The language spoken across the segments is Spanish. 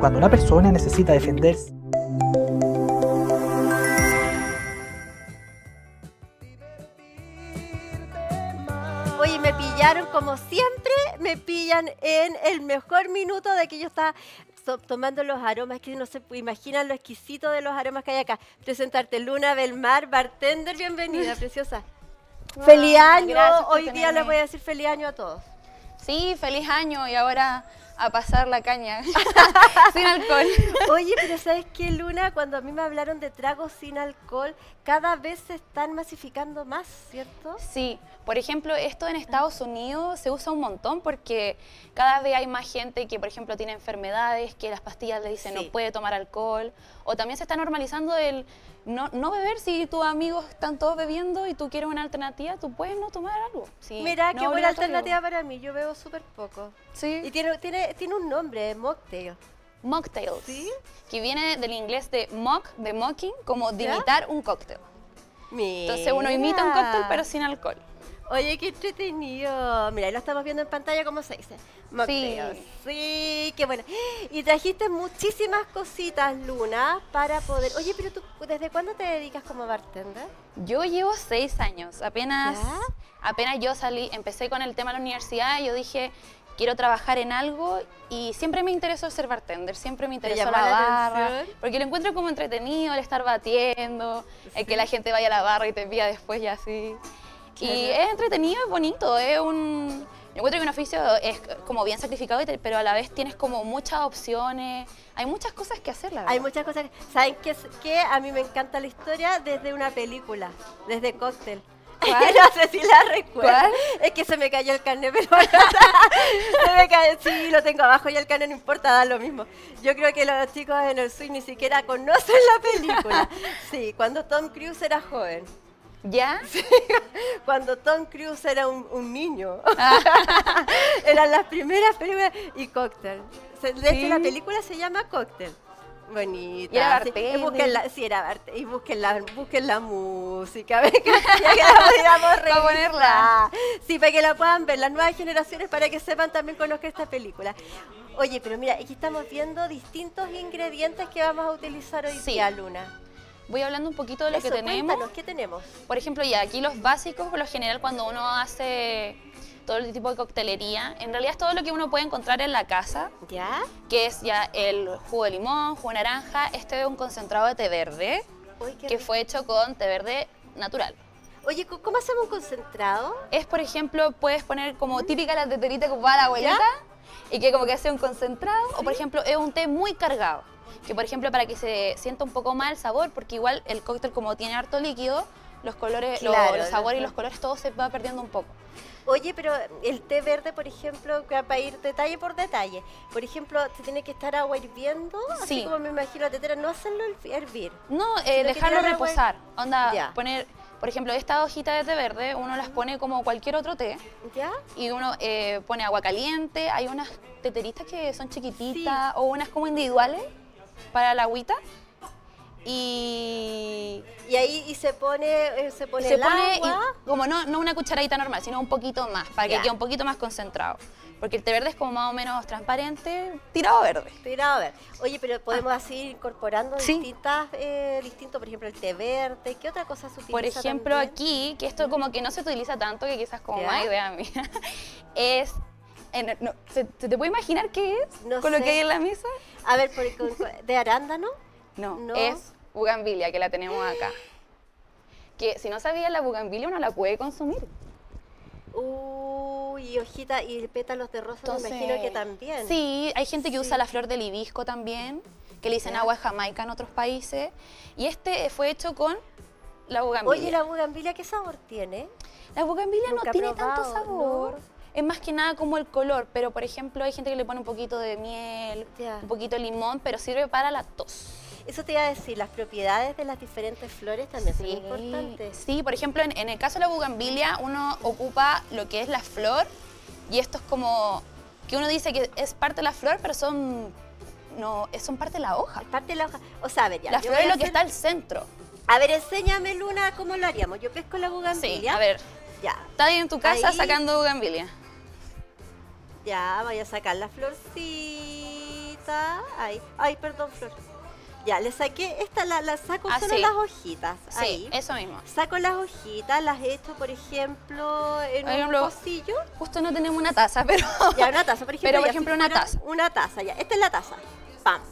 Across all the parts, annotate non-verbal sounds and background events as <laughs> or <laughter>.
cuando una persona necesita defenderse. Oye, me pillaron como siempre, me pillan en el mejor minuto de que yo estaba to- tomando los aromas, que no se imaginan lo exquisito de los aromas que hay acá. Presentarte Luna Belmar, bartender, bienvenida, <laughs> preciosa. feliz año, hoy día les voy a decir feliz año a todos. Sí, feliz año y ahora a pasar la caña <laughs> sin alcohol. Oye, pero ¿sabes qué, Luna? Cuando a mí me hablaron de tragos sin alcohol, cada vez se están masificando más, ¿cierto? Sí, por ejemplo, esto en Estados Unidos se usa un montón porque cada vez hay más gente que, por ejemplo, tiene enfermedades, que las pastillas le dicen Sí. no puede tomar alcohol, o también se está normalizando el no, no beber si tus amigos están todos bebiendo y tú quieres una alternativa, tú puedes no tomar algo. Sí, Mira, no qué buena alternativa para mí, yo bebo súper poco. Sí. Y tiene, tiene, tiene un nombre, mocktail. Mocktails, ¿Sí? que viene del inglés de mock, de mocking, como de imitar un cóctel. Entonces uno imita un cóctel pero sin alcohol. Oye, qué entretenido. Mira, ahí lo estamos viendo en pantalla, ¿cómo se dice? Mocktail. Sí. qué bueno. Y trajiste muchísimas cositas, Luna, para poder... Oye, pero tú, ¿desde cuándo te dedicas como bartender? Yo llevo seis años, apenas, ¿Ya? apenas yo salí, empecé con el tema de la universidad, yo dije, quiero trabajar en algo y siempre me interesó ser bartender, siempre me interesó la la barra, atención? porque lo encuentro como entretenido, el estar batiendo, el que la gente vaya a la barra y te pida después y así. Y es entretenido, es bonito, es un... Yo encuentro que un oficio es como bien sacrificado, pero a la vez tienes como muchas opciones, hay muchas cosas que hacer, la verdad. Hay muchas cosas. que- ¿Saben qué? A mí me encanta la historia desde una película, desde Cóctel. <laughs> ¿Cuál? <laughs> no sé si la recuerdo. ¿Cuál? Es que se me cayó el carnet, <laughs> pero se me cayó. Sí, lo tengo abajo y el carnet no importa, da lo mismo. Yo creo que los chicos en el swing ni siquiera conocen la película. Sí, cuando Tom Cruise era joven. ¿Ya? <laughs> Cuando Tom Cruise era un, un niño. Ah. <laughs> Eran las primeras películas. Y Cóctel. De hecho, Sí. la película se llama Cóctel. Bonita. Y era sí. Y busquen la, sí, era barte- y busquen la, busquen la música. <laughs> ya que la revisar. ponerla. Sí, para que la puedan ver las nuevas generaciones, para que sepan también conozcan esta película. Oye, pero mira, aquí estamos viendo distintos ingredientes que vamos a utilizar hoy Sí. día, Luna. Voy hablando un poquito de lo Eso, que tenemos. ¿qué tenemos? Por ejemplo, ya aquí los básicos, por lo general, cuando uno hace todo el tipo de coctelería, en realidad es todo lo que uno puede encontrar en la casa, ¿Ya? que es ya el jugo de limón, jugo de naranja. Este es un concentrado de té verde, Uy, que rico. fue hecho con té verde natural. Oye, ¿cómo- ¿cómo hacemos un concentrado? Es, por ejemplo, puedes poner como típica la teterita que ocupaba la abuelita y que como que hace un concentrado. O, por ejemplo, es un té muy cargado. Que, por ejemplo, para que se sienta un poco más el sabor, porque igual el cóctel como tiene harto líquido, los colores, lo- Claro, los sabores y los colores, todo se va perdiendo un poco. Oye, pero el té verde, por ejemplo, para ir detalle por detalle. Por ejemplo, se tiene que estar agua hirviendo, así Sí. como me imagino la tetera, no hacerlo hervi- hervir. No, eh, dejarlo agua- reposar. Onda, Ya. poner, por ejemplo, esta hojita de té verde, uno las pone como cualquier otro té ¿Ya? y uno eh, pone agua caliente. Hay unas teteritas que son chiquititas o unas como individuales para la agüita. Y Y ahí y se pone, eh, se pone se el pone agua. y- como no, no una cucharadita normal, sino un poquito más, para que quede un poquito más concentrado. Porque el té verde es como más o menos transparente, tirado verde. Tirado a ver. Oye, pero podemos así ir incorporando Ah. Sí. distintas, eh, distintos, por ejemplo, el té verde. ¿Qué otra cosa se utiliza Por ejemplo, también? aquí, que esto como que no se utiliza tanto, que quizás como más idea mía, <laughs> es... en- no, ¿se, se te puede imaginar qué es No con lo sé. que hay en la mesa? A ver, por, con- con- ¿de arándano? No, No. es bugambilia, que la tenemos acá. Que si no sabía la bugambilia uno la puede consumir. Uy, hojita y pétalos de rosa, me imagino que también. Sí, hay gente que Sí. usa la flor del hibisco también, que le dicen agua de jamaica en otros países. Y este fue hecho con la bugambilia. Oye, la bugambilia, ¿qué sabor tiene? La bugambilia Nunca no tiene tanto probado, sabor. ¿no? Es más que nada como el color, pero por ejemplo hay gente que le pone un poquito de miel, un poquito de limón, pero sirve para la tos. Eso te iba a decir, las propiedades de las diferentes flores también son importantes. Sí, por ejemplo, en, en el caso de la bugambilia, uno ocupa lo que es la flor y esto es como que uno dice que es parte de la flor, pero son no, es- son parte de la hoja. Parte de la hoja. O sea, a ver, ya. la flor es lo que está al centro. A ver, enséñame, Luna, cómo lo haríamos. Yo pesco la Sí, bugambilia. a ver, Ya, está ahí en tu casa Ahí. sacando bugambilia. Ya, voy a sacar la florcita. Ahí. Ay, perdón, Flor. Ya, le saqué. Esta la, la saco Ah, solo sí. las hojitas. Sí, ahí. eso mismo. Saco las hojitas, las echo, por ejemplo, en Por un pocillo. Justo no tenemos una taza, pero... <laughs> Ya, una taza, por ejemplo. Pero, por ejemplo, una taza. Una taza, ya. Esta es la taza. Pam.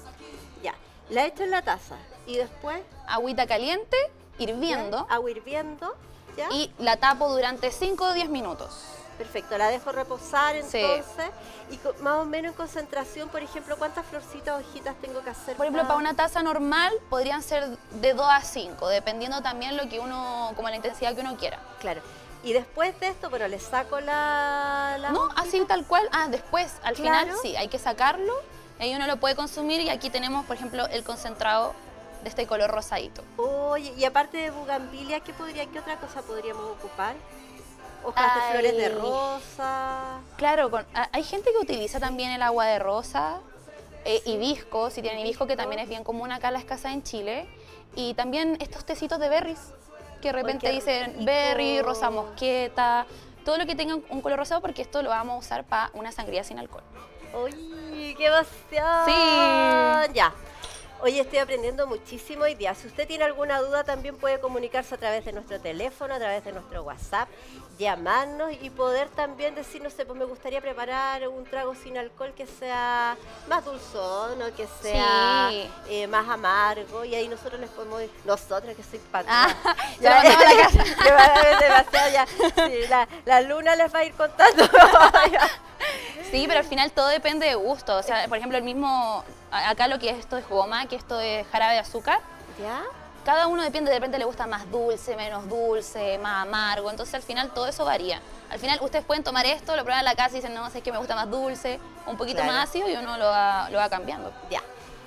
Ya. La echo en la taza. Y después, Agüita caliente, ya, hirviendo, agua hirviendo. ¿Ya? y la tapo durante 5 o 10 minutos. Perfecto, la dejo reposar Sí. entonces. Y co- más o menos en concentración, por ejemplo, ¿cuántas florcitas, hojitas tengo que hacer? Por ejemplo, para una taza normal podrían ser de 2 a 5, dependiendo también lo que uno, como la intensidad que uno quiera. Claro. Y después de esto, bueno, le saco la... la No, hojita. así tal cual. Ah, después, al final sí, hay que sacarlo. Ahí uno lo puede consumir y aquí tenemos, por ejemplo, el concentrado de este color rosadito. Oye, y aparte de bugambilia, ¿qué, podría, ¿qué otra cosa podríamos ocupar? Hojas de flores de rosa. Claro, con- hay gente que utiliza también el agua de rosa, eh, hibisco, si tienen hibisco, que también es bien común acá en las casas en Chile. Y también estos tecitos de berries, que de repente dicen rico. berry, rosa mosqueta, todo lo que tenga un color rosado, porque esto lo vamos a usar para una sangría sin alcohol. ¡Uy, qué emoción! Sí. Ya. Oye, estoy aprendiendo muchísimo hoy día. Si usted tiene alguna duda, también puede comunicarse a través de nuestro teléfono, a través de nuestro WhatsApp, llamarnos y poder también decir, no sé, pues me gustaría preparar un trago sin alcohol que sea más dulzón o que sea Sí. eh, más amargo. Y ahí nosotros les podemos, nosotros que soy patrona. Ah, se lo mandamos a la casa. <laughs> Demasiado ya. Sí, la, la luna les va a ir contando. <laughs> Sí, pero al final todo depende de gusto. O sea, por ejemplo, el mismo, acá lo que es esto de goma, que esto de jarabe de azúcar, ¿Ya? cada uno depende, de repente le gusta más dulce, menos dulce, más amargo. Entonces al final todo eso varía. Al final ustedes pueden tomar esto, lo prueban en la casa y dicen, no, sé que me gusta más dulce, un poquito Claro. más ácido y uno lo va, lo va cambiando. Ya.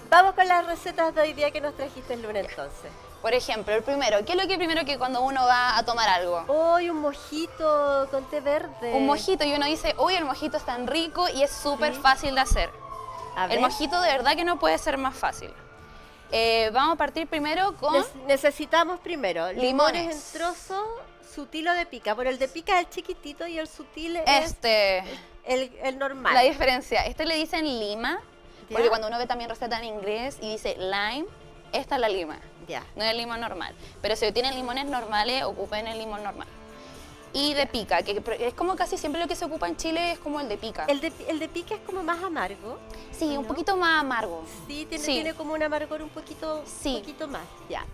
Vamos con las recetas de hoy día que nos trajiste el lunes entonces. Por ejemplo, el primero, ¿qué es lo que primero que cuando uno va a tomar algo? Hoy un mojito con té verde. Un mojito y uno dice, uy, el mojito es tan rico y es súper Sí. fácil de hacer. El mojito de verdad que no puede ser más fácil. Eh, vamos a partir primero con... Nec- necesitamos primero limones, Limones. en trozo, sutil o de pica. Por el de pica es el chiquitito y el sutil es Este, el, el normal. la diferencia, este le dicen lima, porque cuando uno ve también receta en inglés y dice lime, esta es la lima, Ya. no es el limón normal. Pero si tienen limones normales, ocupen el limón normal. Y de pica, que es como casi siempre lo que se ocupa en Chile, es como el de pica. El de, el de pica es como más amargo. sí, un poquito más amargo. Sí, tiene, Sí. tiene como un amargor un poquito, Sí. un poquito más. Ya.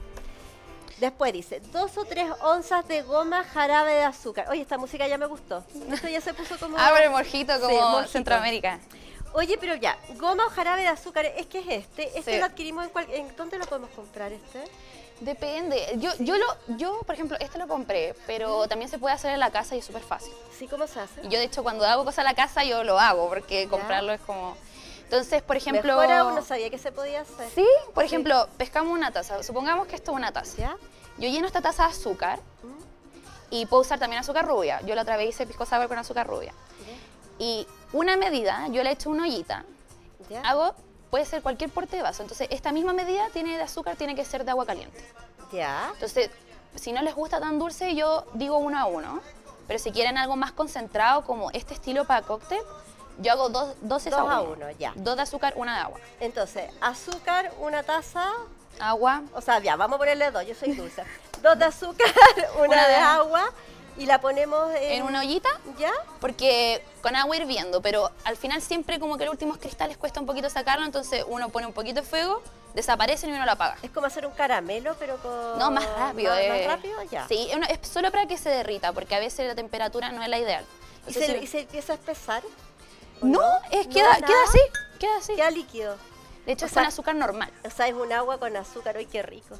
Después dice, dos o tres onzas de goma jarabe de azúcar. Oye, esta música ya me gustó. Esto ya se puso como... Mojito Sí, como. Centroamérica. Oye, pero ya, goma o jarabe de azúcar, es que es este. Este lo adquirimos en, cual- en ¿Dónde lo podemos comprar este? Depende. Yo, yo, lo, yo, por ejemplo, este lo compré, pero también se puede hacer en la casa y es súper fácil. Sí, ¿cómo se hace? Y yo, de hecho, cuando hago cosas en la casa, yo lo hago, porque comprarlo es como... Entonces, por ejemplo... Mejor aún no sabía que se podía hacer. Sí, por Sí. ejemplo, pescamos una taza. Supongamos que esto es una taza. ¿Ya? Yo lleno esta taza de azúcar Mm, y puedo usar también azúcar rubia. Yo la otra vez hice pisco sour con azúcar rubia. Y una medida, yo le echo una ollita, ¿Ya? hago, puede ser cualquier porte de vaso. Entonces, esta misma medida tiene de azúcar, tiene que ser de agua caliente. ¿Ya? Entonces, si no les gusta tan dulce, yo digo uno a uno. Pero si quieren algo más concentrado, como este estilo para cóctel, yo hago dos dosis Dos a uno. ya. Dos de azúcar, una de agua. Entonces, azúcar, una taza. Agua, O sea, ya, vamos a ponerle dos, yo soy dulce. <laughs> dos de azúcar, <laughs> una, Una de de- agua. Y la ponemos en... en una ollita, ¿Ya? porque con agua hirviendo, pero al final siempre como que los últimos cristales cuesta un poquito sacarlo, entonces uno pone un poquito de fuego, desaparecen y uno lo apaga. Es como hacer un caramelo, pero con... No, más rápido. Más, más eh. rápido, ya. Sí, es solo para que se derrita, porque a veces la temperatura no es la ideal. ¿Y se, si- y se empieza a espesar? ¿O No, es ¿No, queda, nada? queda así, queda así. Queda líquido. De hecho, o es sea- con azúcar normal. O sea, es un agua con azúcar. ¡Uy, qué rico!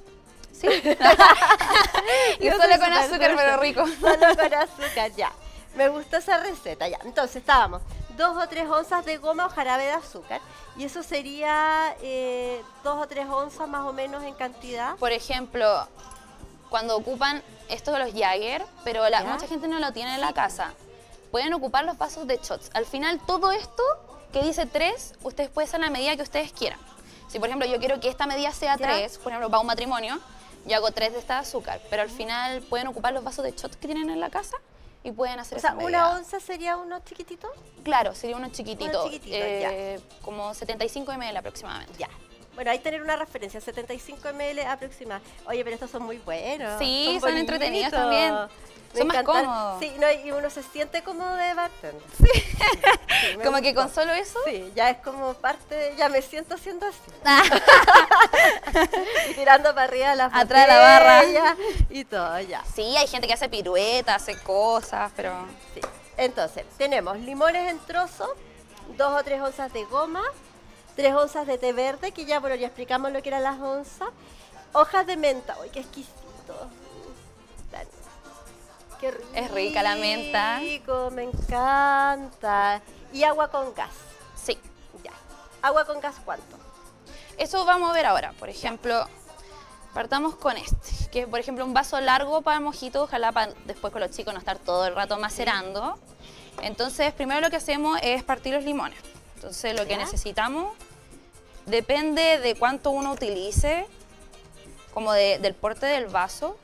Sí. <laughs> y solo con azúcar, pero rico. Solo con azúcar, ya. Me gustó esa receta, ya. Entonces, estábamos dos o tres onzas de goma o jarabe de azúcar. Y eso sería eh, dos o tres onzas más o menos en cantidad. Por ejemplo, cuando ocupan esto de los Jagger, pero la- mucha gente no lo tiene en la casa, pueden ocupar los vasos de shots. Al final, todo esto que dice 3, ustedes pueden hacer la medida que ustedes quieran. Si, por ejemplo, yo quiero que esta medida sea ¿Ya? 3, por ejemplo, para un matrimonio, yo hago 3 de esta azúcar, pero al final pueden ocupar los vasos de shots que tienen en la casa y pueden hacer O sea, esa una medida. onza sería uno chiquitito. Claro, sería uno chiquitito, Uno chiquitito, eh, como 75 ml aproximadamente. Ya. Bueno, ahí tener una referencia, 75 ml aproximada. Oye, pero estos son muy buenos. Sí, son entretenidos bonitos. también. Me Son más cómodos. Sí, no, y uno se siente cómodo de bartender. Sí. me Como que con solo eso, Sí, ya es como parte, de- ya me siento haciendo así. <laughs> Ah. y tirando para arriba las Atrás de la barra. Y todo, ya. sí, hay gente que hace piruetas, hace cosas, pero Sí. Entonces, tenemos limones en trozos, dos o tres onzas de goma, tres onzas de té verde, que ya, bueno, ya explicamos lo que eran las onzas, hojas de menta, ¡ay, qué exquisito! Tan- ¡Qué rico! Es rica la menta. me encanta. Y agua con gas, sí. ya. ¿Agua con gas cuánto? Eso vamos a ver ahora. Por ejemplo, partamos con este, que es por ejemplo un vaso largo para el mojito, ojalá para después con los chicos no estar todo el rato macerando. Entonces, primero lo que hacemos es partir los limones. Entonces, lo que necesitamos depende de cuánto uno utilice, como de- del porte del vaso,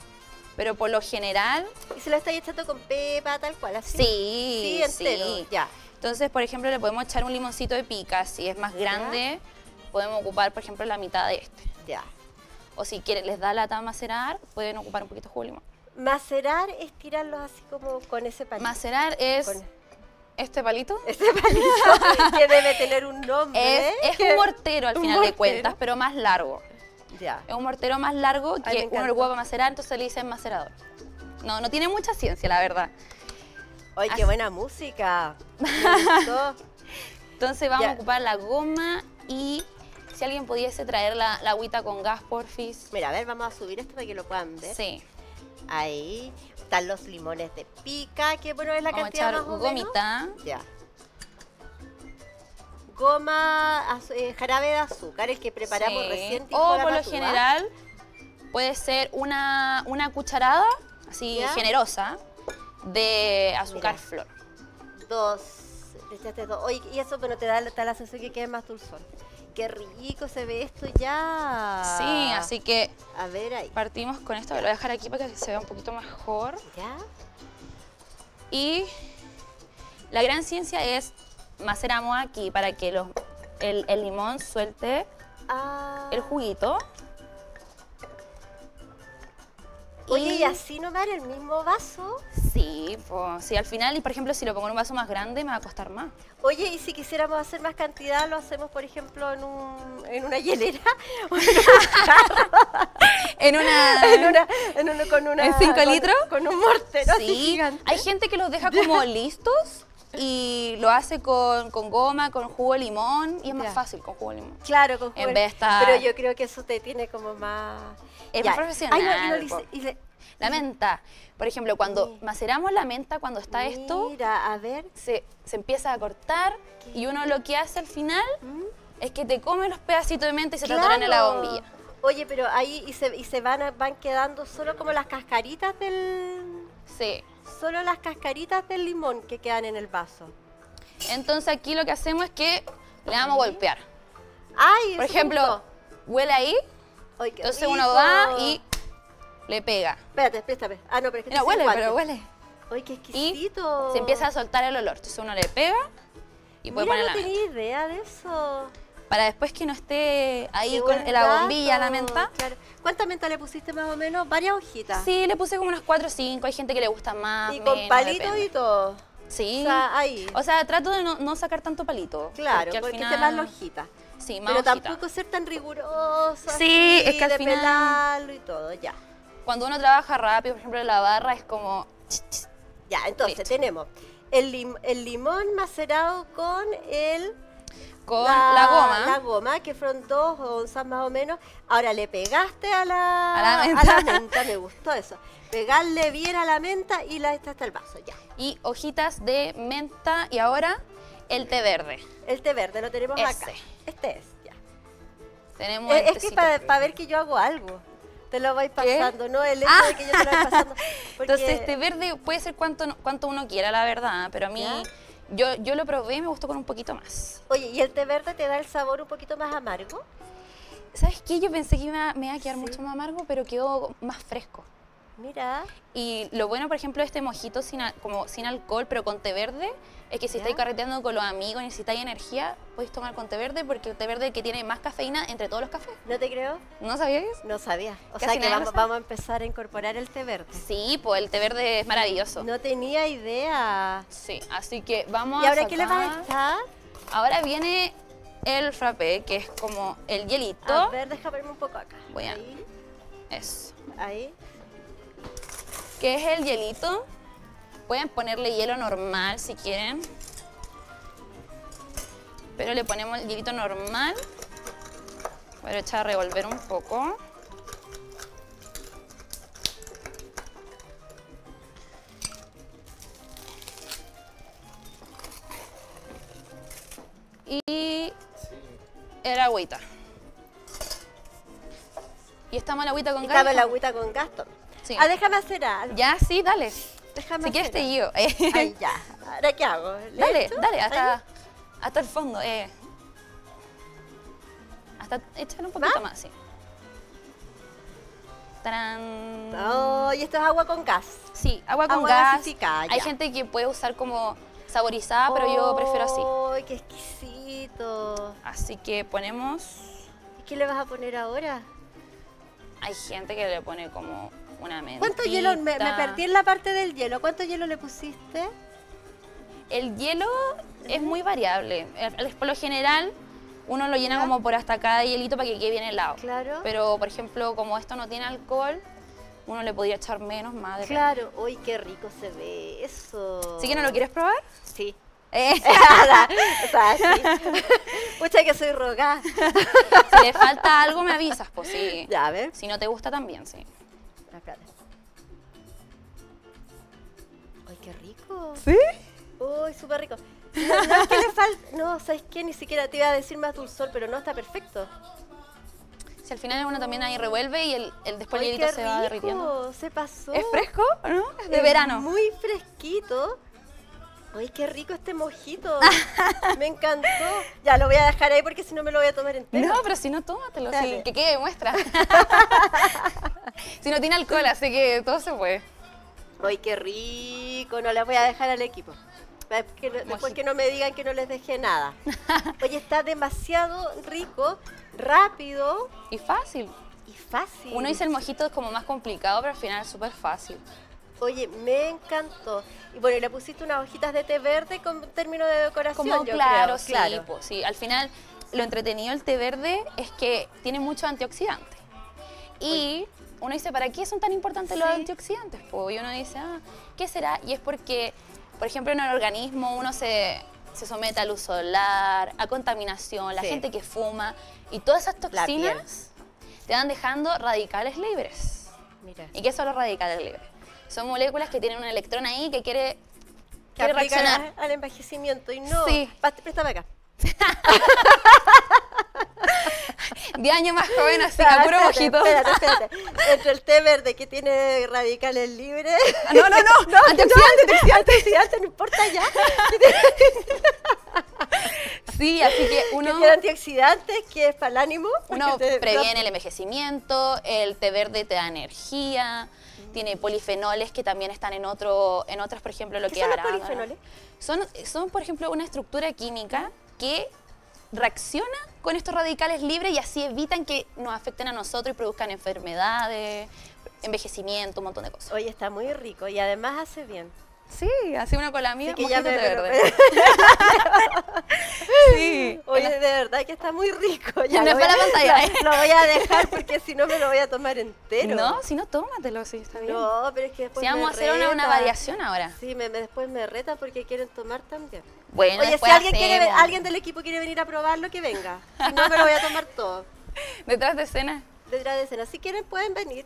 pero por lo general, ¿Y se lo estáis echando con pepa, tal cual, así? sí, Sí, entero, sí. ya. Entonces, por ejemplo, le podemos echar un limoncito de pica, si es más grande, podemos ocupar, por ejemplo, la mitad de este. Ya. O si quieren, les da lata macerar, pueden ocupar un poquito de jugo de limón. Macerar es tirarlos así como con ese palito. Macerar es Con este palito. ese palito <laughs> que debe tener un nombre. Es, un mortero al final de cuentas, pero más largo. Ya. Es un mortero más largo que uno lo ocupa para macerar, entonces le dicen macerador. No, no tiene mucha ciencia, la verdad. Oye, qué Así- buena música. <laughs> Entonces vamos Ya. a ocupar la goma y si alguien pudiese traer la, la agüita con gas, porfis. Mira, a ver, vamos a subir esto para que lo puedan ver. Sí, Ahí están los limones de pica, que bueno es la vamos a cantidad echar más o menos. gomita. Ya. Goma, azu- eh, jarabe de azúcar, el que preparamos Sí. recién. O por lo general puede ser una, una cucharada, así ¿Ya? generosa, de azúcar Mira. flor. Dos. le echaste dos. Oye, y eso bueno, te da, da la sensación que quede más dulzón. Qué rico se ve esto ya. Sí, así que A ver ahí. partimos con esto. Lo voy a dejar aquí para que se vea un poquito mejor. ¿Ya? Y la gran ciencia es maceramos aquí para que los, el, el limón suelte Ah. el juguito. Oye, y así nomás en el mismo vaso. Sí, pues sí, al final, y por ejemplo, si lo pongo en un vaso más grande, me va a costar más. Oye, y si quisiéramos hacer más cantidad, lo hacemos, por ejemplo, en, un, en una hielera. <laughs> <laughs> En una... en una, en una- con una. ¿En litros? Con, un mortero así Sí, gigante. hay gente que los deja como <laughs> listos y lo hace con, con goma, con jugo de limón y es más Ya. fácil con jugo de limón. Claro, con En jugo- vez de estar- Pero yo creo que eso te tiene como más. Es Ya. más profesional. Ay, no, y no le po. hice- y le- La menta, por ejemplo, cuando Sí. maceramos la menta, cuando está esto, Mira, a ver. se, se empieza a cortar y uno lo que hace al final ¿Mm? es que te come los pedacitos de menta y se te atoran en la Claro. bombilla. Oye, pero ahí y se, y se van, van quedando solo como las cascaritas del. Sí. Solo las cascaritas del limón que quedan en el vaso. Entonces aquí lo que hacemos es que le damos a golpear. Ay, Por ejemplo, gustó. huele ahí, Ay, qué entonces uno rico. va y le pega. Espérate, préstame. Ah, no, pero es que estoy huele, pero huele. Ay, qué Y exquisito. se empieza a soltar el olor. Entonces uno le pega y puede Mira, poner no la tenía idea de eso. Para después que no esté ahí Qué con la bombilla, la menta. claro. ¿Cuánta menta le pusiste más o menos? Varias hojitas. Sí, le puse como unas 4 o 5. Hay gente que le gusta más. y con palitos y todo. Sí. O sea, ahí. O sea, trato de no, no sacar tanto palito. claro, porque porque, al esté final... más la hojita. Sí, más Pero hojita. tampoco ser tan riguroso. Sí, así, es que al de final- pelarlo y todo, ya. Cuando uno trabaja rápido, por ejemplo, en la barra, es como... Ya, entonces Listo. tenemos el, lim- el limón macerado con el Con la, goma. La goma, que fueron dos onzas más o menos. Ahora le pegaste a la, A la menta. menta, me gustó eso. Pegarle bien a la menta y la echaste al vaso, ya. Y hojitas de menta. Y ahora el té verde. El té verde lo tenemos acá. Ese. Este es, ya. Tenemos Eh, el Es, que es tecito. para ver que yo hago algo. Te lo vais ¿Qué? pasando, ¿no? El hecho Ah. de que yo te lo voy pasando. <laughs> porque- Entonces, té verde puede ser cuanto, cuanto uno quiera, la verdad. Pero a mí, ¿Ya? Yo, yo lo probé y me gustó con un poquito más. Oye, ¿y el té verde te da el sabor un poquito más amargo? ¿Sabes qué? Yo pensé que iba- me iba a quedar Sí. mucho más amargo, pero quedó más fresco. Mira. Y lo bueno, por ejemplo, de este mojito sin, como sin alcohol, pero con té verde, es que si ¿Ya? estáis carreteando con los amigos y necesitáis energía, podéis tomar con té verde, porque el té verde es el que tiene más cafeína entre todos los cafés. ¿No te creo? ¿No sabíais? No sabía. O Casi sea que vamos, vamos a empezar a incorporar el té verde. Sí, pues el té verde es maravilloso. No tenía idea. Sí, así que vamos ¿Y a ahora qué le vas a echar? Ahora viene el frappé, que es como el hielito. A ver, deja ponerme un poco acá. Voy a- Ahí, Eso. ahí. Que es el hielito. Pueden ponerle hielo normal si quieren. Pero le ponemos el hielito normal. Voy a echar a revolver un poco. Y el agüita. Y esta mala agüita con Estaba gas. la agüita con gasto. Sí. Ah, déjame hacer algo. Ya, sí, dale. Déjame Si quieres te guío. Ahí <laughs> ya. ¿Ahora qué hago? Dale, dale, ¿Ahí? hasta, hasta el fondo. Eh. Hasta échale un poquito ¿Más? más, sí. ¡Tarán! Oh, y esto es agua con gas. Sí, agua con Agua gas. Hay gente que puede usar como saborizada, pero yo prefiero así. ¡Ay, qué exquisito! Así que ponemos. ¿Y qué le vas a poner ahora? Hay gente que le pone como una mentita. ¿Cuánto hielo? Me, me perdí en la parte del hielo. ¿Cuánto hielo le pusiste? El hielo es muy variable. Por lo general, uno lo llena Ya. como por hasta cada hielito para que quede bien helado. Claro. Pero, por ejemplo, como esto no tiene alcohol, uno le podría echar menos, más. depende. Claro. ¡Uy, qué rico se ve eso! ¿Sí que no lo quieres probar? Sí. Eh, <laughs> o sea, sí. <laughs> Pucha que soy rogada. si le falta algo, me avisas, pues sí. Ya, a ver. Si no te gusta también, sí. Acá. ¡Ay, qué rico! ¿Sí? Uy, súper rico. No, no es que le falta. No, ¿sabes qué? Ni siquiera te iba a decir más dulzor, pero no, está perfecto. Si al final uno también ahí revuelve y el, el después el Ay, hielito qué se va derritiendo. rico, Se pasó. ¿Es fresco? ¿No? Es de Es verano. Muy fresquito. Ay, qué rico este mojito. <laughs> me encantó. Ya lo voy a dejar ahí porque si no me lo voy a tomar entero. No, pero si no, tómatelo. Sí, que quede muestra. <laughs> si no tiene alcohol, así que todo se puede. Ay, qué rico. No las voy a dejar al equipo. Que no- después que no me digan que no les dejé nada. <laughs> Oye, está demasiado rico, rápido Y fácil. y fácil. Uno dice el mojito es como más complicado, pero al final es súper fácil. Oye, me encantó. Y bueno, le pusiste unas hojitas de té verde con término de decoración, Como yo claro, creo. sí, claro. sí. Al final, lo entretenido del té verde es que tiene mucho antioxidante. Y uno dice, ¿para qué son tan importantes los antioxidantes? Pues, y uno dice, ah, ¿qué será? Y es porque, por ejemplo, en el organismo uno se, se somete a luz solar, a contaminación, la Sí. gente que fuma, y todas esas toxinas te van dejando radicales libres. Mira. ¿Y qué son los radicales libres? Son moléculas que tienen un electrón ahí que quiere, Que quiere reaccionar. al envejecimiento y no. Sí. Préstame acá. <laughs> 10 años más joven, así, Ah, a puro mojito. Espérate, <laughs> espérate. Entre el té verde que tiene radicales libres. Ah, No, no, no, <laughs> antioxidante, antioxidante, no importa ya. Sí, así que Que uno, tiene antioxidantes, que es para el ánimo. uno te- previene el envejecimiento, el té verde te da energía, tiene polifenoles que también están en otro, en otras, por ejemplo, lo ¿Qué que son los polifenoles? Son, son, por ejemplo, una estructura química que reacciona con estos radicales libres y así evitan que nos afecten a nosotros y produzcan enfermedades, envejecimiento, un montón de cosas. Oye, está muy rico y además hace bien. Sí, así una con la mía, que ya me- me- verde. <laughs> Sí. Oye, de verdad que está muy rico. Ya No es para la pantalla, ¿eh? Lo, lo voy a dejar porque si no me lo voy a tomar entero. No, si no, tómatelo, sí, está bien. No, pero es que después Si vamos me a hacer una, variación ahora. Sí, me, me- después me reta porque quieren tomar también. Bueno, Oye, si alguien, quiere, alguien del equipo quiere venir a probarlo, que venga. Si no, me lo voy a tomar todo. <laughs> Detrás de escena. Detrás de escena. Si quieren, pueden venir.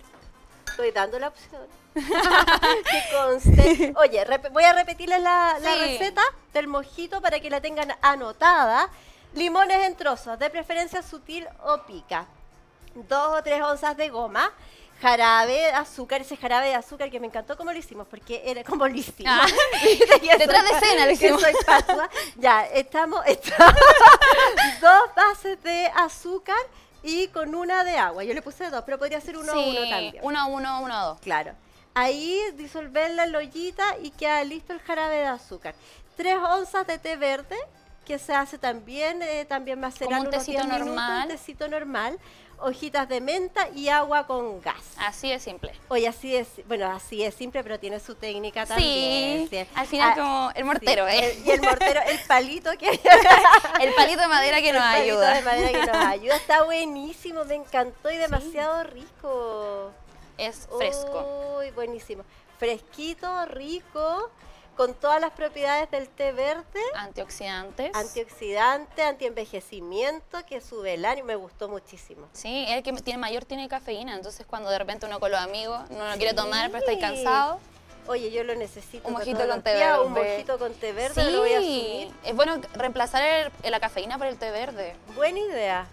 Estoy dando la opción. <laughs> que conste. Oye, voy a repetirles la, receta del mojito para que la tengan anotada. Limones en trozos, de preferencia sutil o pica. Dos o tres onzas de goma. Jarabe de azúcar, ese jarabe de azúcar que me encantó como lo hicimos, porque era como lo hicimos. Ah. <laughs> <laughs> Detrás de escena lo hicimos. soy patua. Ya, estamos, estamos dos bases de azúcar y con una de agua. Yo le puse dos, pero podría ser uno a uno también. uno a uno, uno a dos. Claro. Ahí disolverla en la ollita y queda listo el jarabe de azúcar. Tres onzas de té verde, que se hace también, eh, también macerar un unos tecito 10 minutos, normal. un tecito normal, hojitas de menta y agua con gas. Así de simple. Oye, así es, bueno, así es simple, pero tiene su técnica también. Sí, al final Ah, como el sí, mortero, ¿eh? el- y el mortero, el <laughs> palito que <laughs> El palito de madera que el nos palito ayuda. de madera que nos <laughs> ayuda. Está buenísimo, me encantó y demasiado rico. Es fresco. Uy, buenísimo. Fresquito, rico, con todas las propiedades del té verde. Antioxidantes. Antioxidante, antienvejecimiento, que sube el ánimo, me gustó muchísimo. Sí, el que tiene mayor tiene cafeína, entonces cuando de repente uno con los amigos no lo quiere tomar, pero está cansado. Oye, yo lo necesito. Un mojito con té días, Un verde. mojito con té verde, lo voy a Sí, asumir. es bueno reemplazar el- la cafeína por el té verde, Buena idea.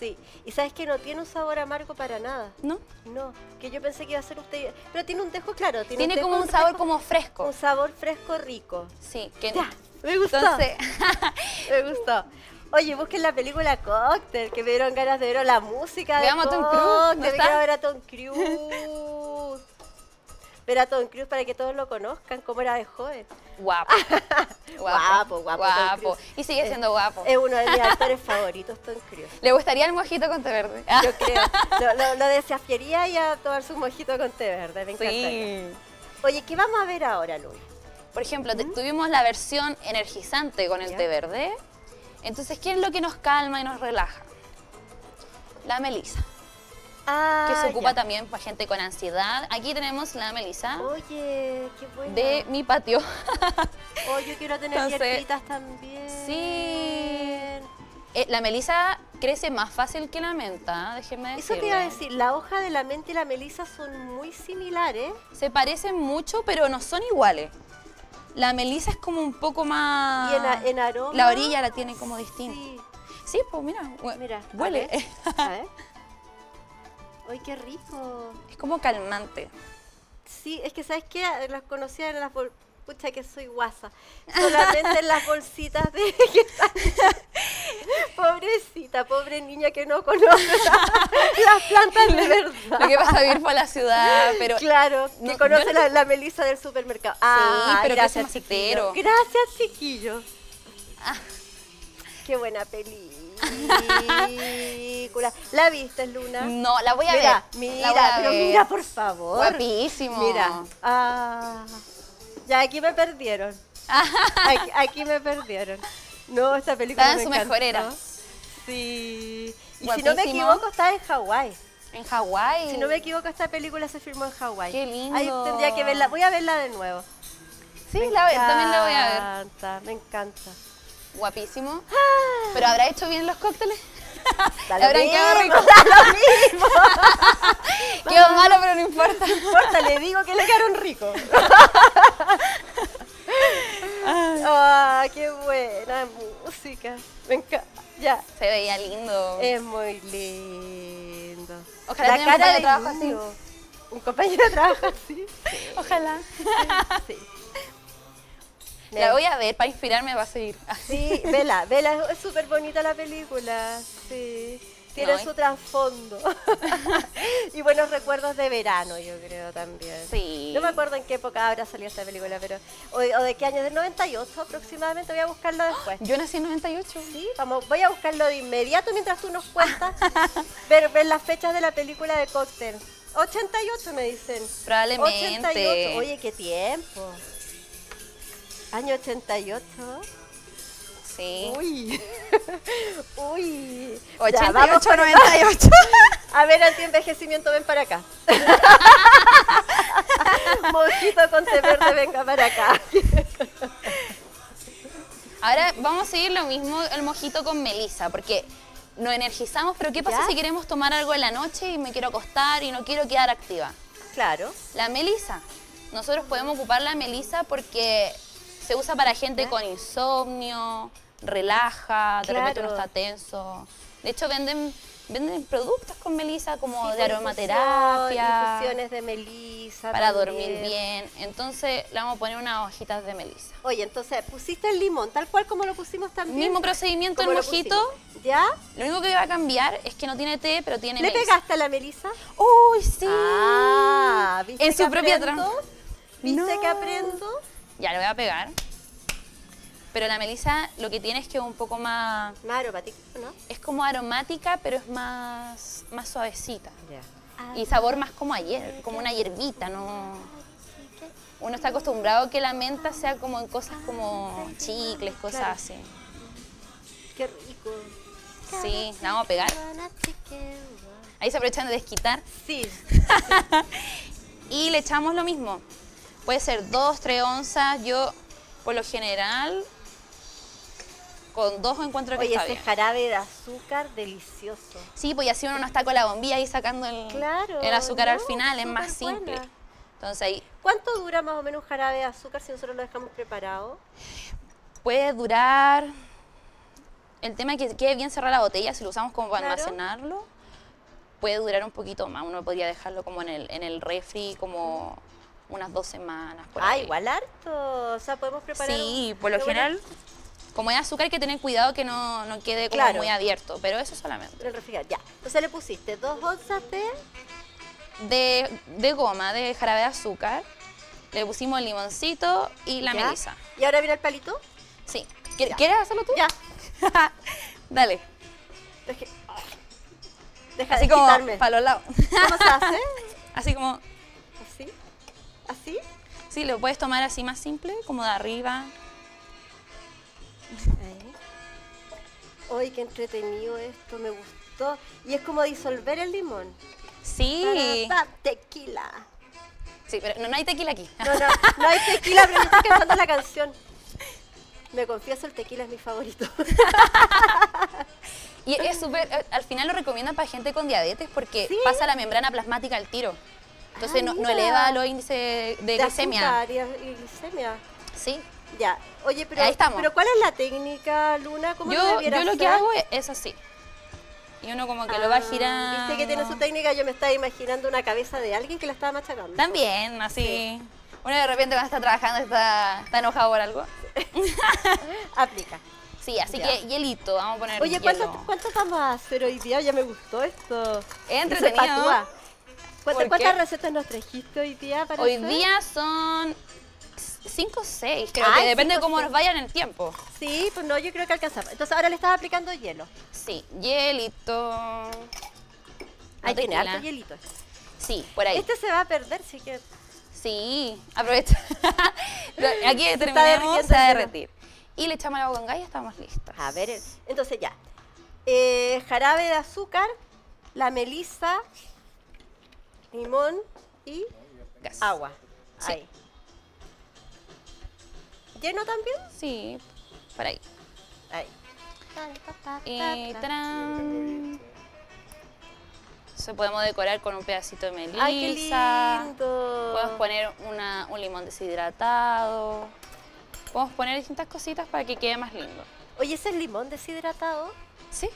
Sí. Y sabes que no tiene un sabor amargo para nada. ¿no? No, que yo pensé que iba a ser usted. Pero tiene un dejo claro. Tiene, Tiene un como un sabor como fresco. Un sabor fresco rico. Sí, que Ya, me gustó. entonces <laughs> Me gustó. Oye, busquen la película Cocktail, que me dieron ganas de ver la música de Veamos a Tom Cruise, ¿no ver a Tom <laughs> Cruise. Ver a Tom Cruise para que todos lo conozcan, cómo era de joven. guapo. <laughs> Guapo, guapo, Tom Cruise. Y sigue siendo guapo. Es uno de mis <laughs> actores favoritos, Tom Cruise. ¿Le gustaría el mojito con té verde? Yo <laughs> creo. Lo, lo- lo desafiaría y a tomar su mojito con té verde, me encantaría. sí. Oye, ¿qué vamos a ver ahora, Luis? Por ejemplo, te- tuvimos la versión energizante con el Ya. té verde. Entonces, ¿qué es lo que nos calma y nos relaja? La melisa, Ah, que se ocupa ya. también para gente con ansiedad. Aquí tenemos la melisa Oye, qué buena. de mi patio. Oh, yo quiero tener Entonces, hierbitas también. sí. Eh, la melisa crece más fácil que la menta, déjenme Eso decirles. te iba a decir, la hoja de la menta y la melisa son muy similares. Se parecen mucho, pero no son iguales. La melisa es como un poco más... Y en, a- en aroma. Ah. La orilla la tiene como distinta. Sí, Sí, pues mira, mira. a huele. ver, <laughs> A ver. ¡Ay, qué rico! Es como calmante. Sí, es que ¿sabes qué? Las conocía en las bol... Pucha que soy guasa. Solamente en las bolsitas de... <laughs> que <laughs> Pobrecita, pobre niña que no conoce <laughs> las plantas de verdad. Lo que pasa vivir por la ciudad, pero Claro, que No, conoce no- la, la melisa del supermercado. Ah, pero que gracias, chiquillo. Gracias, chiquillo. Ah. Qué buena película. ¿La viste, Luna? no, la voy a mira, ver. mira, la voy a pero ver. mira, por favor. Guapísimo. Mira. Ah, ya aquí me perdieron. <laughs> Aquí, aquí me perdieron. No, esta película Está en me su encantó. mejor era. Sí. Y si no me equivoco, está en Hawái. En Hawái. Si no me equivoco, esta película se filmó en Hawái. Qué lindo. Ahí tendría que verla. Voy a verla de nuevo. Sí, Me la también la voy a ver. encanta, me encanta. Guapísimo. ¿Pero habrá hecho bien los cócteles? <laughs> Habrán quedado ricos. lo mismo. <laughs> Quedó malo, pero no importa. No importa, le digo que le quedaron ricos. <laughs> Ah, qué buena música. Me encanta. Ya. Se veía lindo. Es muy lindo. Ojalá tenga un compañero de trabajo así. Un compañero de trabajo así. Ojalá. Sí. La voy a ver para inspirarme, va a seguir. <laughs> Sí, vela, vela, es súper bonita la película. Sí. Tiene No, su trasfondo. <laughs> y buenos recuerdos de verano, yo creo también. Sí. No me acuerdo en qué época habrá salido esta película, pero. O, o de qué año, del 98 aproximadamente, voy a buscarlo después. Yo nací en 98. Sí, vamos, voy a buscarlo de inmediato mientras tú nos cuentas. <laughs> ver, ver las fechas de la película de Cóctel. 88 me dicen. Probablemente. 88. Oye, qué tiempo. Año 88. Sí. Uy. <laughs> Uy. Ya, 88, vamos con- 98. <laughs> A ver, anti-envejecimiento, ven para acá. <laughs> Mojito con té verde, venga para acá. Ahora vamos a seguir lo mismo, el mojito con melisa, porque nos energizamos, pero ¿qué pasa ¿Ya? si queremos tomar algo en la noche y me quiero acostar y no quiero quedar activa? Claro. La melisa. Nosotros podemos ocupar la melisa porque se usa para gente con insomnio, relaja, de repente uno Claro. está tenso. De hecho, venden, venden productos con melisa como Sí, de aromaterapia. Infusiones de melisa. para también. dormir bien. Entonces le vamos a poner unas hojitas de melisa. Oye, entonces, pusiste el limón, tal cual como lo pusimos también. Mismo procedimiento ¿Cómo el lo mojito. pusimos? ¿Ya? Lo único que va a cambiar es que no tiene té, pero tiene ¿Le melisa. pegaste a la melisa? ¡Uy, sí! Ah, ¿viste En que su propia trampa. ¿Viste No. que aprendo? Ya, le voy a pegar. Pero la melisa lo que tiene es que es un poco más... Más aromático, ¿no? Es como aromática, pero es más, más suavecita. Ya. Y sabor más como ayer, como una hierbita, ¿no? Uno está acostumbrado a que la menta sea como en cosas como chicles, cosas Claro. así. Qué rico. Sí, la vamos a pegar. Ahí se aprovechan de desquitar. Sí, <laughs> Y le echamos lo mismo. Puede ser 2, 3 onzas. Yo, por lo general, con dos encuentro que oye, está ese bien. jarabe de azúcar delicioso. Sí, pues así uno no está con la bombilla ahí sacando el, Claro, el azúcar al final, es más simple. buena. Entonces ahí ¿Cuánto dura más o menos un jarabe de azúcar si nosotros lo dejamos preparado? puede durar. El tema es que quede bien cerrada la botella, si lo usamos como para Claro. almacenarlo, puede durar un poquito más. Uno podría dejarlo como en el, en el refri, como unas dos semanas. Por ah, ahí. igual harto. O sea, podemos preparar. Sí, un- por lo general, como es azúcar, hay que tener cuidado que no, no quede como Claro. muy abierto, pero eso solamente. En el refrigerador, ya. Entonces le pusiste dos onzas de. De, de goma, de jarabe de azúcar, le pusimos el limoncito y la ¿ya? melisa. ¿Y ahora viene el palito? Sí. ¿Quieres ¿Quieres hacerlo tú? Ya. <laughs> Dale. Deje- Deja Así de como para los lados. ¿Cómo se hace? <laughs> Así como. ¿Así? sí, lo puedes tomar así más simple, como de arriba. Uy, qué entretenido esto, me gustó. Y es como disolver el limón. Sí. Para- tequila. Sí, pero no, no hay tequila aquí. No, no, no hay tequila, pero yo estoy cantando la canción. Me confieso, el tequila es mi favorito. <laughs> Y es súper, eh, al final lo recomiendan para gente con diabetes porque ¿Sí? pasa la membrana plasmática al tiro. Entonces Ah, no, eleva los índices de, glicemia. azúcar y, y glicemia. Sí. Ya. Oye, pero, Ahí estamos. pero ¿cuál es la técnica, Luna? ¿Cómo lo Yo, debiera yo lo que hago es, es así. Y uno como que lo va Ah, girando. Viste que tiene su técnica, yo me estaba imaginando una cabeza de alguien que la estaba machacando. También, así. Sí. Uno de repente cuando está trabajando está, está enojado por algo. <laughs> Aplica. Sí, así Ya. que hielito, vamos a poner Oye, hielo. ¿cuántos, ¿cuántos vamos a hacer hoy día? Ya me gustó esto. Es entretenido. ¿Cuántas, recetas nos trajiste hoy día para Hoy hacer? día son 5 o 6, creo Ay, que depende de cómo seis. nos vayan el tiempo. Sí, pues no, yo creo que alcanzamos. Entonces ahora le estás aplicando hielo. Sí, hielito. Ahí no tiene hielito. Sí, por ahí. Este se va a perder, sí que... Sí, aprovecha. <laughs> Aquí terminamos, se va a el hielo. derretir. Y le echamos el agua con gas y estamos listas. A ver, entonces ya. Eh, jarabe de azúcar, la melisa, limón y Gas. agua. Sí. Ahí. ¿Lleno también? Sí, por ahí. Ahí. Y tarán. Se podemos decorar con un pedacito de melisa. ¡Ay, qué lindo! Podemos poner una- un limón deshidratado. Podemos poner distintas cositas para que quede más lindo. Oye, ese es limón deshidratado. ¿Sí?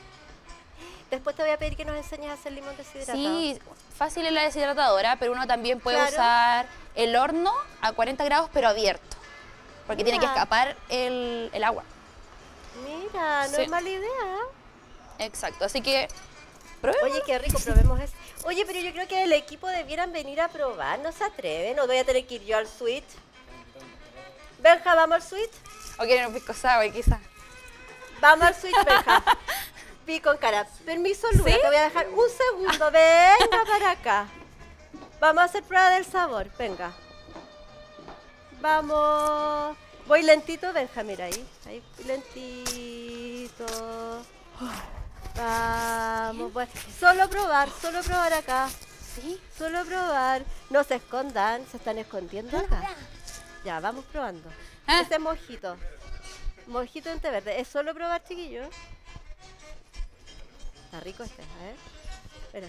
Después te voy a pedir que nos enseñes a hacer limón deshidratado. Sí, fácil es la deshidratadora, pero uno también puede Claro. usar el horno a 40 grados, pero abierto. Porque tiene que escapar el, el agua. Mira, no Sí. es mala idea. Exacto, así que prueba. Oye, qué rico, probemos eso. Oye, pero yo creo que el equipo debieran venir a probar, no se atreven, o voy a tener que ir yo al suite. Benja, ¿vamos al suite? O quieren un pisco sour, quizás. Vamos al suite, Benja. <laughs> Vi con cara. Permiso, Luna, ¿Sí? te voy a dejar un segundo. Venga <laughs> para acá. Vamos a hacer prueba del sabor, venga. Vamos. Voy lentito, Benja, mira ahí. Ahí, lentito. Vamos, voy. Solo probar, solo probar acá. Sí. Solo probar. No se escondan, se están escondiendo acá. Ya, vamos probando. Este es mojito. Mojito en té verde. Es solo probar, chiquillos. Está rico este, a ver. Espera.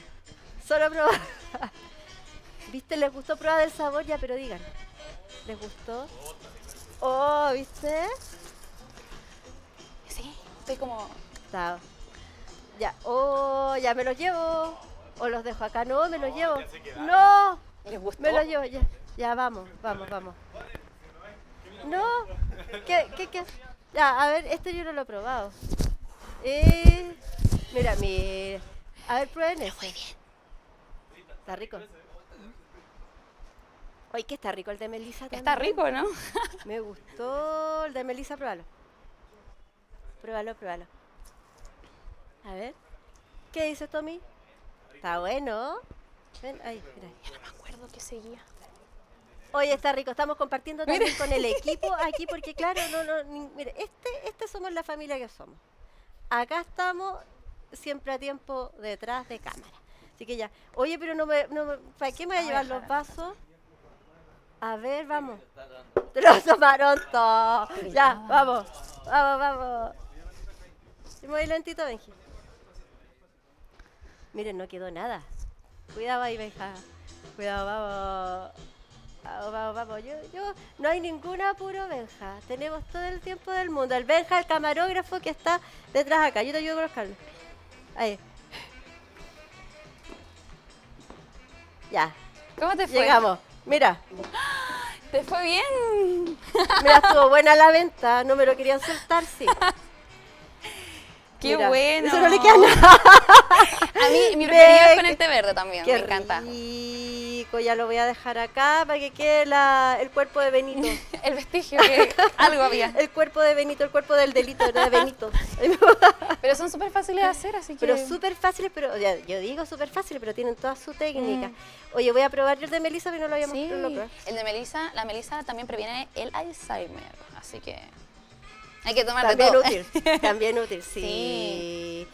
Solo probar. <laughs> ¿Viste? ¿Les gustó probar el sabor? Ya, pero digan. ¿Les gustó? Oh, ¿viste? Sí, estoy como... Está. Ya. Oh, ya me los llevo. O los dejo acá. No, me los llevo. No. ¿Les gustó? Me lo llevo, ya. Ya, vamos, vamos, vamos. No, ¿qué, qué, qué? Ya, a ver, este yo no lo he probado. Eh, mira, mira. A ver, prueben eso. Está rico. Oye, que está rico el de Melissa también. Está rico, ¿no? <laughs> Me gustó el de Melissa, pruébalo. Pruébalo, pruébalo. A ver. ¿Qué dice Tommy? Está bueno. Ven, ahí, mira. Ya no me acuerdo qué seguía. Oye, está rico. Estamos compartiendo también con el <laughs> equipo aquí porque, claro, no, no, ni- mire, este, este somos la familia que somos. Acá estamos siempre a tiempo detrás de cámara. Así que ya. Oye, pero no me, no me- ¿para qué me voy a llevar los vasos? A ver, vamos. Te los tomaron todos. Ya, vamos. Vamos, vamos. Y muy lentito, Benji. Miren, no quedó nada. Cuidado ahí, Benja. Cuidado, vamos. Vamos, vamos, vamos. Yo, yo, no hay ningún apuro, Benja. Tenemos todo el tiempo del mundo. El Benja, el camarógrafo que está detrás acá. Yo te ayudo con los cables. Ahí. Ya, ¿Cómo te fue? llegamos. Mira, ¿Te fue bien? mira, estuvo buena la venta. No me lo querían soltar, sí. <laughs> ¡Qué Mira, bueno! Eso no le queda nada. <laughs> A mí, mi preferido es con el té verde también, Qué me encanta. rico. Ya lo voy a dejar acá para que quede la- el cuerpo de Benito. <laughs> El vestigio que <laughs> algo había. El cuerpo de Benito, el cuerpo del delito de Benito. Pero son súper fáciles de hacer, así que... Pero súper fáciles, pero ya, yo digo súper fáciles, pero tienen toda su técnica. Mm. Oye, voy a probar yo el de Melissa, pero no lo habíamos Sí, probé. el de Melissa, la Melissa también previene el Alzheimer, así que hay que tomar de También todo. útil, también útil, <laughs> sí. Sí.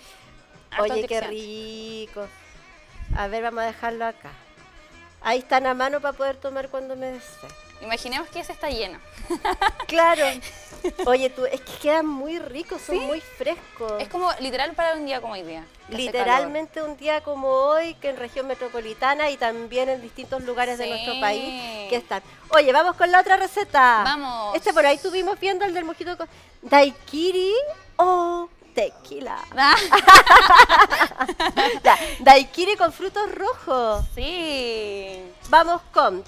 Oye, qué rico. A ver, vamos a dejarlo acá. Ahí están a mano para poder tomar cuando me desee. Imaginemos que ese está lleno. Claro. <laughs> Oye, tú, es que quedan muy ricos, son Sí. muy frescos. Es como literal para un día como hoy día. Literalmente un día como hoy, que en región metropolitana y también en distintos lugares de nuestro país que están. Oye, vamos con la otra receta. Vamos. Este por ahí tuvimos viendo el del mojito con daiquiri o tequila. calor. <laughs> Ya, daiquiri con frutos rojos. sí. Vamos con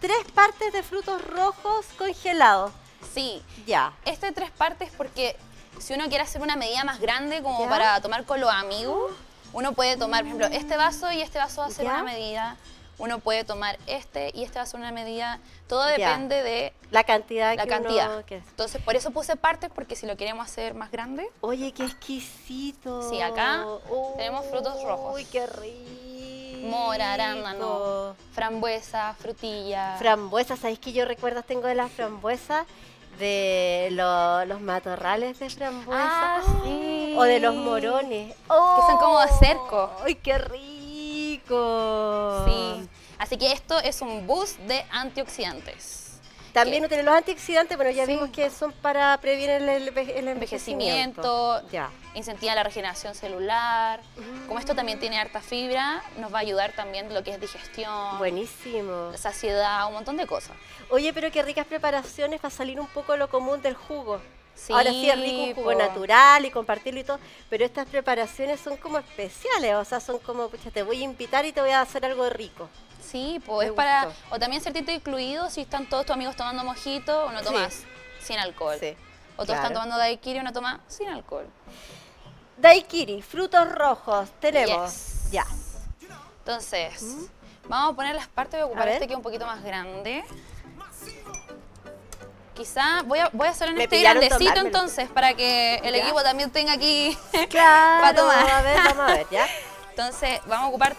tres partes de frutos rojos congelados. Sí. Ya. Este de tres partes porque si uno quiere hacer una medida más grande como ¿Ya? para tomar con los amigos, uno puede tomar, por ejemplo, este vaso y este vaso va a ser ¿Ya? una medida. Uno puede tomar este y este va a ser una medida. Todo Ya. depende de La cantidad la que uno- cantidad. Entonces, por eso puse partes, porque si lo queremos hacer más grande, Oye, qué exquisito. Sí, acá tenemos frutos rojos. Uy, qué rico. Mora, arándano, frambuesa, frutilla. Frambuesa, ¿sabéis que yo recuerdo tengo de las frambuesas de lo- los matorrales de frambuesa? Ah, sí. O de los morones. Que son como de cerco. ¡Ay, qué rico! Sí. Así que esto es un boost de antioxidantes. También que- tienen los antioxidantes, bueno, ya Sí. vimos que son para prevenir el, el enve- el envejecimiento. Ya. incentiva la regeneración celular. Como esto también tiene harta fibra, nos va a ayudar también lo que es digestión, Buenísimo. saciedad, un montón de cosas. Oye, pero qué ricas preparaciones para salir un poco lo común del jugo. Sí, Ahora sí es rico un jugo natural y compartirlo y todo, pero estas preparaciones son como especiales, o sea, son como, pucha, te voy a invitar y te voy a hacer algo rico. Sí, pues es para. O también ciertito incluido si están todos tus amigos tomando mojito, uno Sí. toma sin alcohol. Sí, O todos claro. están tomando daiquiri, uno toma sin alcohol. Daiquiri, frutos rojos, tenemos. Yes. Ya. Entonces, vamos a poner las partes, voy a ocupar este que es un poquito más grande. Quizá voy a, voy a hacerlo en Me este grandecito entonces para que el Ya. equipo también tenga aquí <laughs> Claro, para tomar. a ver, vamos a ver, ¿ya? <laughs> Entonces, vamos a ocupar,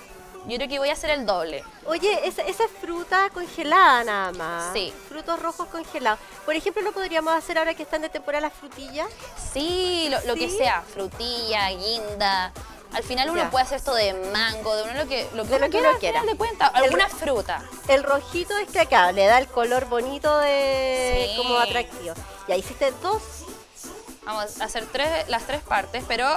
yo creo que voy a hacer el doble. Oye, esa, esa es fruta congelada nada más. Sí. Frutos rojos congelados. Por ejemplo, ¿lo podríamos hacer ahora que están de temporada las frutillas? Sí, lo, lo que sea, frutilla, guinda. Al final uno Ya. puede hacer esto de mango, de uno lo que, lo que De uno lo que quiera, uno al quiera. final de cuentas, El alguna ro- fruta. El rojito este acá le da el color bonito de Sí. como atractivo. Ya hiciste dos. Vamos a hacer tres, las tres partes, pero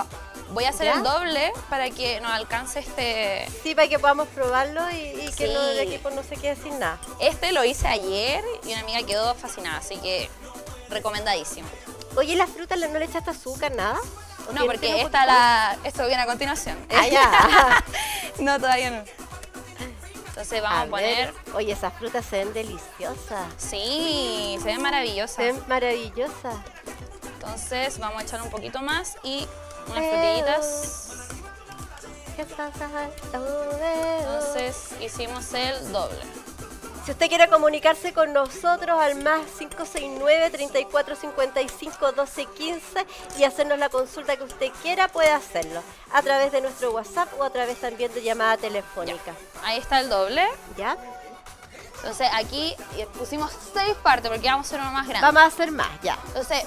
voy a hacer ¿Ya? el doble para que nos alcance este... Sí, para que podamos probarlo y, y que no, el equipo no se quede sin nada. Este lo hice ayer y una amiga quedó fascinada, así que recomendadísimo. Oye, ¿las frutas no le echaste azúcar, nada? ¿O No, porque esta la, esto viene a continuación. Ah, ya. <laughs> no, todavía no. Entonces vamos a, poner... ver. Oye, esas frutas se ven deliciosas. Sí, se ven maravillosas. Se ven maravillosas. Entonces vamos a echar un poquito más y unas frutillitas. Entonces hicimos el doble. Si usted quiere comunicarse con nosotros al más 569-3455-1215 y hacernos la consulta que usted quiera, puede hacerlo a través de nuestro WhatsApp o a través también de llamada telefónica. Ahí está el doble. ¿Ya? Entonces aquí pusimos seis partes porque vamos a hacer uno más grande. Vamos a hacer más, ya. Entonces,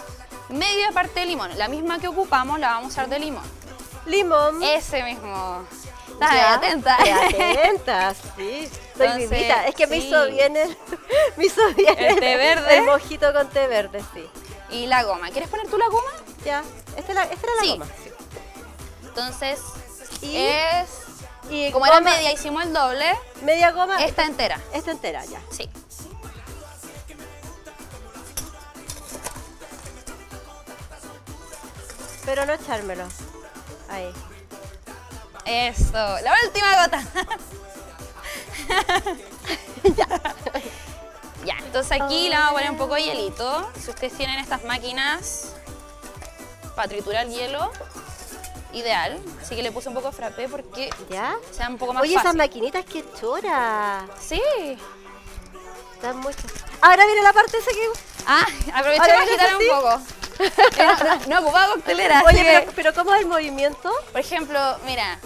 media parte de limón. La misma que ocupamos la vamos a usar de limón. Limón. Ese mismo. Estás atenta. estoy <laughs> atenta, sí. Estoy Entonces, vivita. Es que me sí. hizo bien el, <laughs> me hizo bien El té verde. el mojito con té verde, sí. Y la goma. ¿Quieres poner tú la goma? Ya. Esta, es la- esta era la Sí. goma. Entonces, Y, es. y Como era media, hicimos el doble. media goma. Esta entera. Esta entera, ya. Sí. Pero no echármelo. Ahí. Eso. La última gota. <laughs> <laughs> ya. entonces aquí le vamos a poner un poco de hielito. Si ustedes tienen estas máquinas para triturar hielo, ideal. Así que le puse un poco de frappé porque ¿Ya? sea un poco más Oye, esas maquinitas que chora. Sí. Están mucho. Ahora viene la parte esa que. Ah, aproveché Ahora para agitar un poco. <laughs> Eh, No, no, ocupaba coctelera. Oye, pero, pero ¿cómo es el movimiento? Por ejemplo, mira,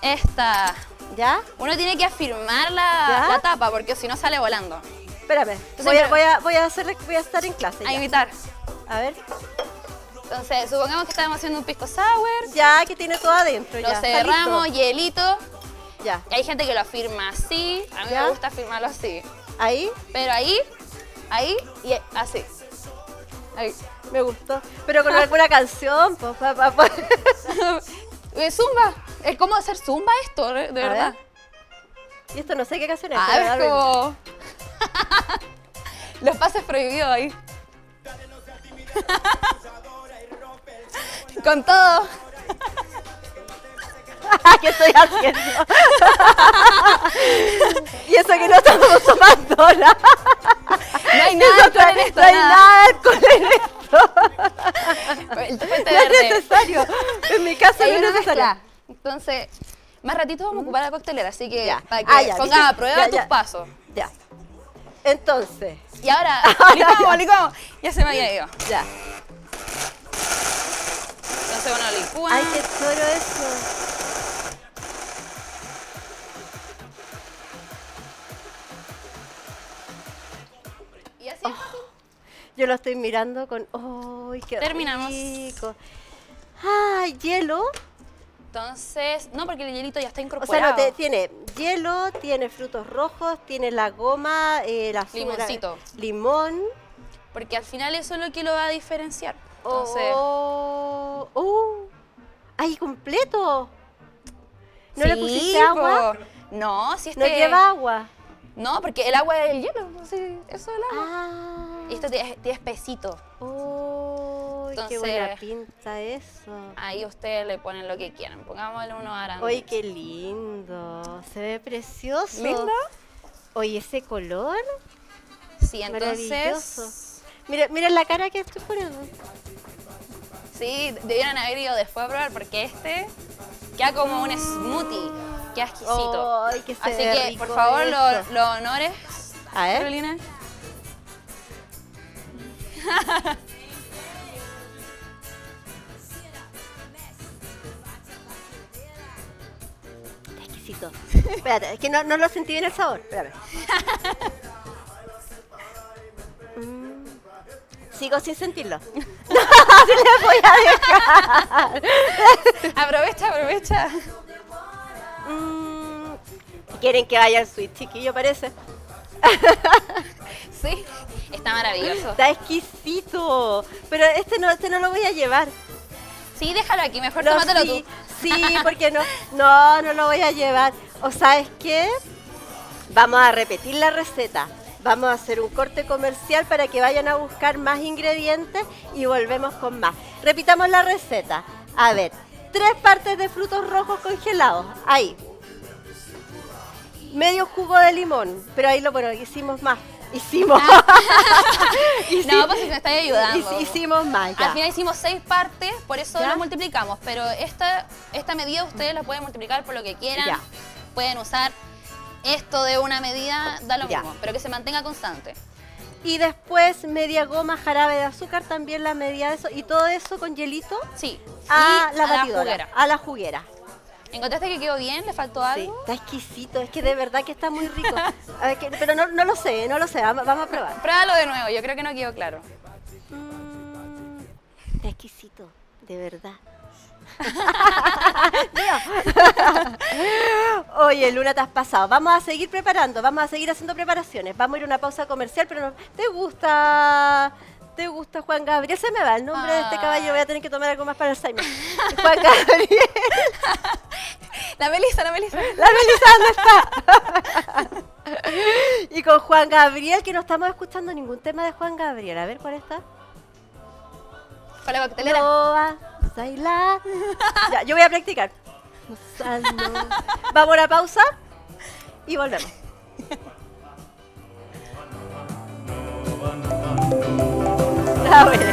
esta. ¿Ya? Uno tiene que afirmar la, tapa porque si no sale volando. Espérame. Voy a, pero- voy, a, voy, a hacer, voy a estar en clase. A ya. imitar. A ver. Entonces, supongamos que estamos haciendo un pisco sour, Ya, que tiene todo adentro. lo ya. ¿Está cerramos, hielito. Ya. Y hay gente que lo afirma así. A mí ¿Ya? me gusta afirmarlo así. Ahí Pero ahí, ahí y así. Ahí. me gustó. Pero con alguna canción, pues, pa, pa, pa. <laughs> Eh, Zumba. Es como hacer zumba esto, de A verdad. ver. Y esto no sé qué canción es. Ah, es dale. como. <laughs> Los pases prohibidos ahí. <laughs> Con todo. <laughs> ¿Qué estoy haciendo? y eso que no estamos tomando nada. No hay nada en esto. no hay nada. nada en esto. <laughs> El No es necesario. En mi casa no es necesario. Entonces, más ratito vamos a ocupar la coctelera, así que Ya. para que Ah, ya, pongas a prueba Ya, tus pasos. Ya. Entonces, Y ahora, <laughs> licuamos, licuamos. Ya se me había ido. ya. Entonces, bueno, licúa. Ay, qué choro eso. Y así. Yo lo estoy mirando con. ¡Ay, qué Terminamos. rico! ¡Ay, hielo! Entonces, no, porque el hielito ya está O incorporado. sea, no, te- tiene hielo, tiene frutos rojos, tiene la goma, eh, azúcar, Limoncito. limón. Porque al final eso es lo que lo va a diferenciar. Entonces, Oh, oh. ¡Ay, completo! ¿No le pusiste agua? po. No, si este... No lleva agua. No, porque el agua es el hielo. Sí, eso es el agua. Ah. Y esto tiene, tiene espesito. ¡Oh! ¡Qué buena pinta eso! Ahí ustedes le ponen lo que quieran. Pongámosle unos arándanos. ¡Ay, qué lindo! Se ve precioso. ¿Lindo? Oye, ese color. Sí, entonces... Mira, mira la cara que estoy poniendo. Sí, debieran haber ido después a probar porque este queda como un smoothie. Queda exquisito. Ay, que se Así ve que, rico por favor, los los honores, A ver. Carolina. <laughs> Está exquisito. Espérate, es que no, no lo sentí bien el sabor. Espérame. Mm. Sigo sin sentirlo. <laughs> No, <laughs> sí le voy a dejar. aprovecha, aprovecha. Mm. Quieren que vaya al switch, chiquillo, parece. <laughs> Sí, está maravilloso. Está exquisito. Pero este no, este no lo voy a llevar. Sí, déjalo aquí, mejor No, tómatelo sí, tú. sí, <laughs> porque no, no, no lo voy a llevar. ¿O sabes qué? Vamos a repetir la receta. Vamos a hacer un corte comercial para que vayan a buscar más ingredientes y volvemos con más. Repitamos la receta. A ver, tres partes de frutos rojos congelados. Ahí. medio jugo de limón, pero ahí lo bueno, hicimos más. Hicimos. <laughs> Hici- No, pues si me estáis ayudando. hici- hicimos más. ya. Al final hicimos seis partes, por eso ¿Ya? lo multiplicamos. Pero esta, esta medida ustedes la pueden multiplicar por lo que quieran. Ya. Pueden usar esto de una medida, da lo Ya. mismo, pero que se mantenga constante. Y después media goma jarabe de azúcar, también la medida de eso. Y todo eso con hielito Sí. a y la batidora. a la juguera. ¿Encontraste que quedó bien? ¿Le faltó Sí, algo? está exquisito, es que de verdad que está muy rico. A ver, que- pero no, no lo sé, no lo sé, vamos, vamos a probar. Pruébalo de nuevo, yo creo que no quedó claro. Mm, está exquisito, de verdad. <laughs> Oye, Luna, te has pasado. Vamos a seguir preparando, vamos a seguir haciendo preparaciones. Vamos a ir a una pausa comercial, pero no- ¿te gusta? ¿Te gusta Juan Gabriel? Se me va el nombre de este caballo, voy a tener que tomar algo más para el Alzheimer. <laughs> Juan Gabriel. <laughs> La Melissa, la Melissa. La Melissa, ¿dónde está? y con Juan Gabriel, que no estamos escuchando ningún tema de Juan Gabriel. A ver, ¿cuál está? Con la coctelera. No <laughs> yo voy a practicar. Vamos a una pausa y volvemos. <laughs>